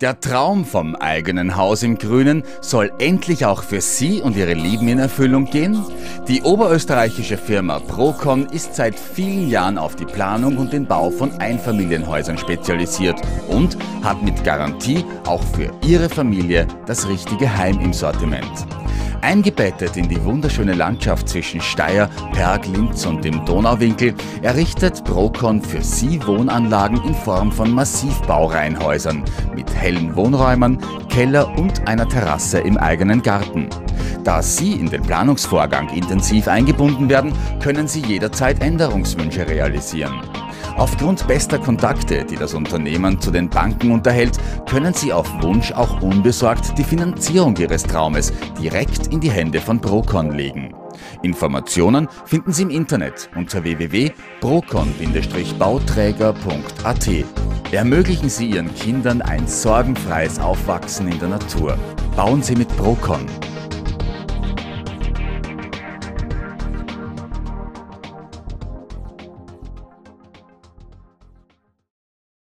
Der Traum vom eigenen Haus im Grünen soll endlich auch für Sie und Ihre Lieben in Erfüllung gehen? Die oberösterreichische Firma Procon ist seit vielen Jahren auf die Planung und den Bau von Einfamilienhäusern spezialisiert und hat mit Garantie auch für Ihre Familie das richtige Heim im Sortiment. Eingebettet in die wunderschöne Landschaft zwischen Steyr, Perg, Linz und dem Donauwinkel errichtet Procon für Sie Wohnanlagen in Form von Massivbaureihenhäusern mit hellen Wohnräumen, Keller und einer Terrasse im eigenen Garten. Da Sie in den Planungsvorgang intensiv eingebunden werden, können Sie jederzeit Änderungswünsche realisieren. Aufgrund bester Kontakte, die das Unternehmen zu den Banken unterhält, können Sie auf Wunsch auch unbesorgt die Finanzierung Ihres Traumes direkt in die Hände von Procon legen. Informationen finden Sie im Internet unter www.procon-bauträger.at. Ermöglichen Sie Ihren Kindern ein sorgenfreies Aufwachsen in der Natur. Bauen Sie mit Procon.